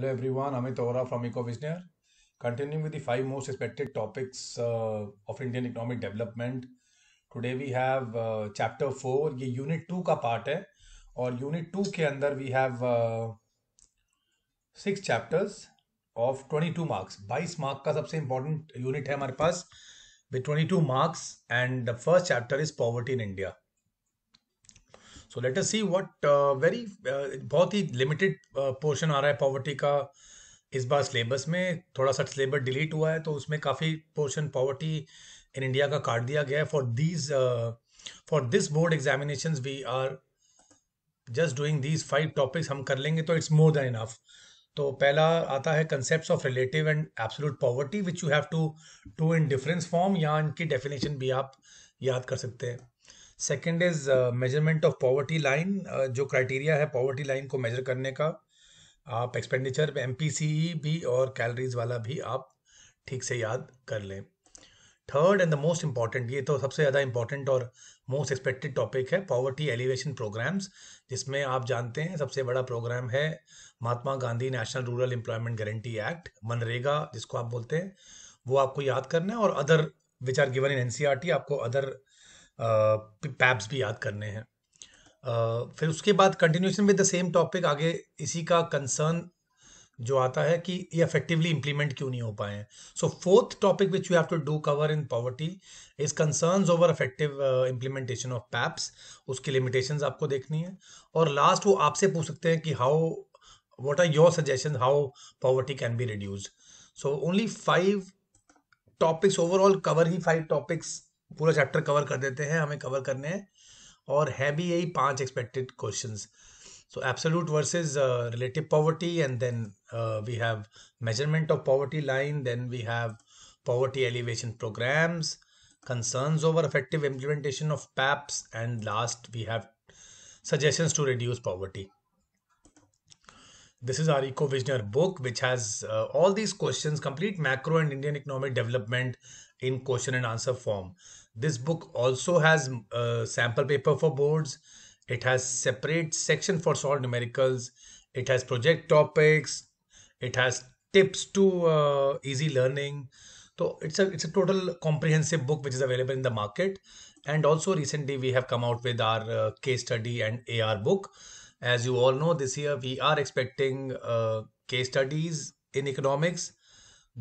Hello everyone, Amit Ora from EcoVisionaire. Continuing with the five most expected topics uh, of Indian economic development. Today we have uh, chapter 4, ये unit 2 का part है और unit 2 के अंदर we have uh, six chapters of 22 marks. 22 mark का सबसे important unit है हमारे पास with 22 marks and the first chapter is poverty in India. So let us see what very बहुत ही लिमिटेड पोर्शन uh, आ रहा है पॉवर्टी का। इस बार सिलेबस में थोड़ा सा सिलेबस डिलीट हुआ है तो उसमें काफ़ी पोर्शन पॉवर्टी इन इंडिया का काट दिया गया है। For these for this board examination we are just doing these five topics हम कर लेंगे तो इट्स मोर देन इनफ तो पहला आता है concept of relative and absolute poverty which you have to to in difference form या इनकी डेफिनेशन भी आप याद कर सकते हैं। Second is measurement of poverty line जो क्राइटेरिया है पॉवर्टी लाइन को मेजर करने का, आप एक्सपेंडिचर एम भी और कैलरीज वाला भी आप ठीक से याद कर लें। Third and the most important ये तो सबसे ज़्यादा इंपॉर्टेंट और मोस्ट एक्सपेक्टेड टॉपिक है पॉवर्टी एलिवेशन प्रोग्राम्स जिसमें आप जानते हैं सबसे बड़ा प्रोग्राम है Mahatma Gandhi National Rural Employment Guarantee Act MNREGA, जिसको आप बोलते हैं, वो आपको याद करना है और other which are given in NCERT आपको अदर पैप्स भी याद करने हैं। फिर उसके बाद continuation with the same topic आगे इसी का कंसर्न जो आता है कि ये इफेक्टिवली इंप्लीमेंट क्यों नहीं हो पाए हैं। So fourth topic which you have to do cover in poverty is concern over effective implementation of PAPs उसकी लिमिटेशन आपको देखनी है। और लास्ट वो आपसे पूछ सकते हैं कि how what are your suggestion how poverty can be reduce so only five topics overall cover he five topics पूरा चैप्टर कवर कर देते हैं हमें कवर करने हैं और है भी यही पाँच expected question so absolute versus relative poverty and then we have measurement of poverty line then we have poverty alleviation programmes concerns over effective implementation of PAPs, and last we have suggestions to reduce poverty. This is our Eco Visioner book, which has uh, all these questions, complete macro and Indian economic development in question and answer form. This book also has uh, sample paper for boards. It has separate section for solved numericals. It has project topics. It has tips to uh, easy learning. So it's a it's a total comprehensive book which is available in the market. And also recently we have come out with our uh, case study and AR book. As you all know, this year we are expecting uh, case studies in economics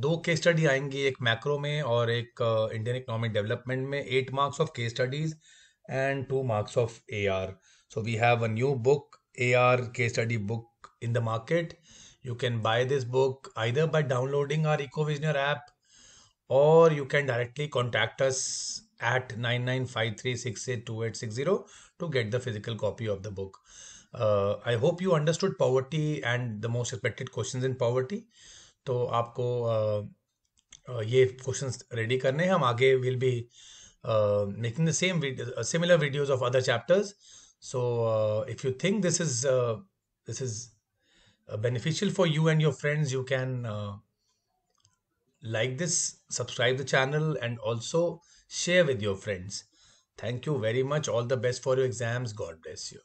दो case study आएंगी एक macro में और एक Indian economic development में eight marks of case studies and two marks of A R so we have a new book A R case study book in the market you can buy this book either by downloading our EcoVisioner app or you can directly contact us at 9953682860 to get the physical copy of the book. Uh, I hope you understood poverty and the most expected questions in poverty. तो आपको ये questions ready करने हैं हम आगे will be making the same similar videos of other chapters so if you think this is this is beneficial for you and your friends you can uh, like this subscribe the channel and also share with your friends thank you very much all the best for your exams god bless you